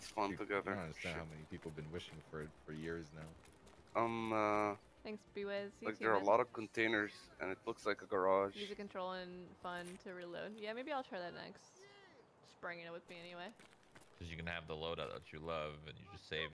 It's fun Dude, together. I don't understand how many people have been wishing for it for years now. Um, uh, Thanks, Bwiz. Like there are a lot of containers, and it looks like a garage. Music control and fun to reload. Yeah, maybe I'll try that next. Just bringing it with me anyway. Because you can have the loadout that you love, and you just save